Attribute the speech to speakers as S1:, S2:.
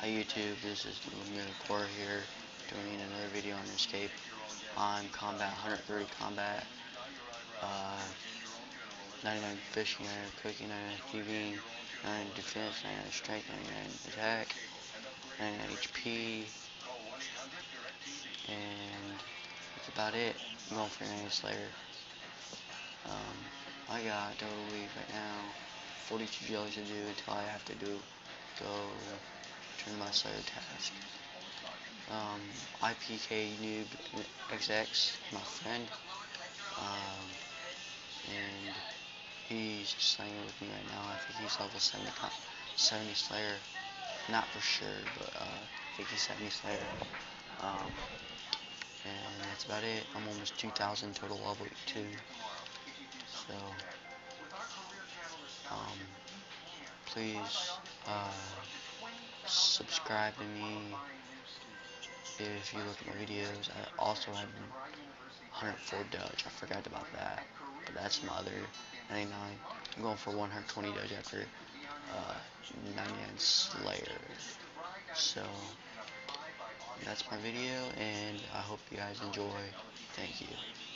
S1: Hi YouTube, this is Lumina Core here, doing another video on RuneScape. I'm Combat, 130 Combat, uh, 99 Fishing, 99 Cooking, 99 TV, 99 Defense, 99 Strength, 99 Attack, 99 HP, and that's about it. I'm going for 99 Slayer. Um, I got totally right now 42 jellies to do until I have to do go turn my Slayer task. Um, IPK Noob XX, my friend, um, and he's slaying with me right now. I think he's level 70, 70 Slayer, not for sure, but uh, I think he's 70 Slayer. Um, and that's about it. I'm almost 2,000 total level too. So, um, please, uh, subscribe to me if you look at my videos. I also have 104 Dung. I forgot about that. But that's my other 99. I'm going for 120 Dung after uh, 99 Slayer. So, that's my video, and I hope you guys enjoy. Thank you.